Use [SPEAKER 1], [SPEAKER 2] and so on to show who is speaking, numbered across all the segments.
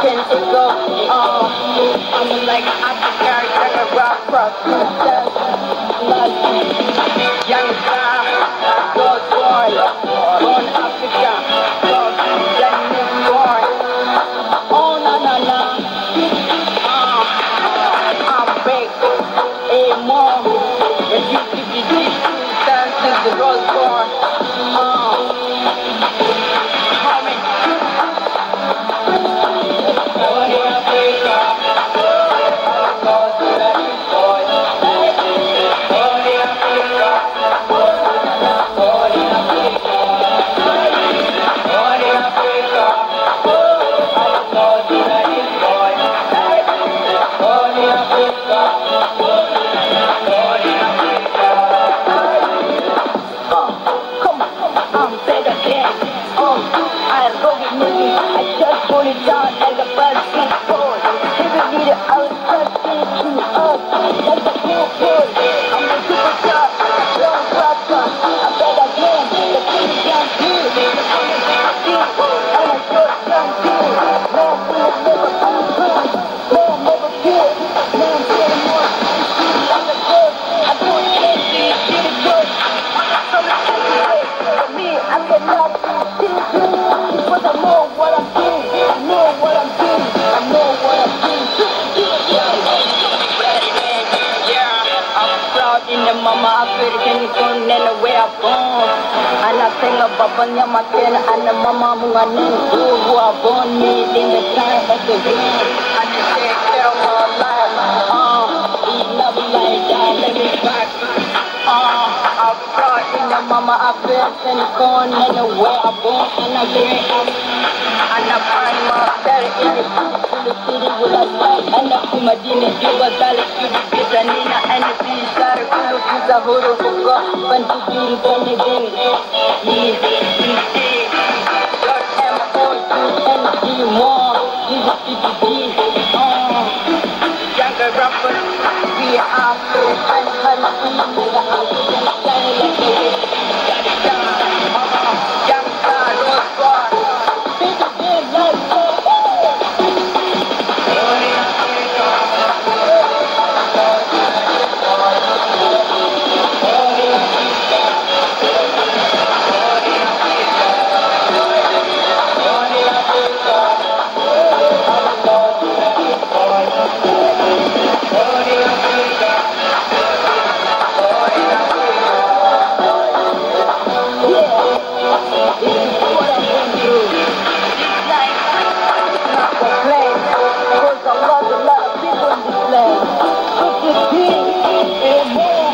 [SPEAKER 1] African ego, uh, I'm like African, like a rock cross, continent where I'm born. And I think about Banyama Ken and the mama who are born me in the time of the rain. And they take care of my life. Uh, we love like that, let me back. Uh, I'm proud in the mama African continent where I'm born and I grew up. And I find myself in the city, with a light. And I put my dini, give a dollar, give a bit, Zahuru Bunga, Panjibir Benedin, ECC, dot M O U N D more, ECC, on.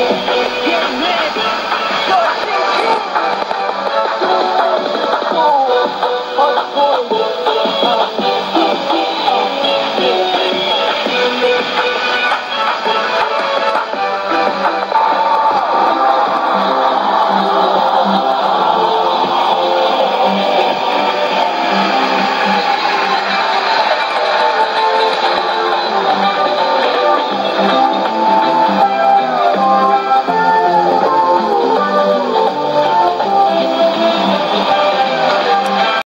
[SPEAKER 1] Get ready.